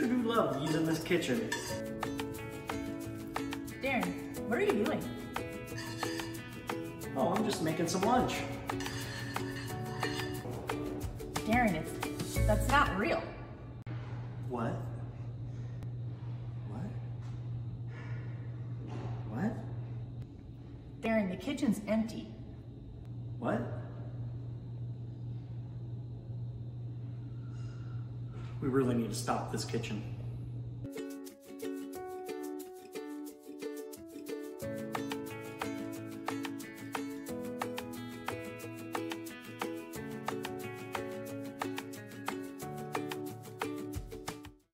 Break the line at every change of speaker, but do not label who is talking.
Someone's in this kitchen.
Darren, what are you doing?
Oh, I'm just making some lunch.
Darren, it's that's not real.
What? What? What?
Darren, the kitchen's empty.
What? We really need to stop this kitchen.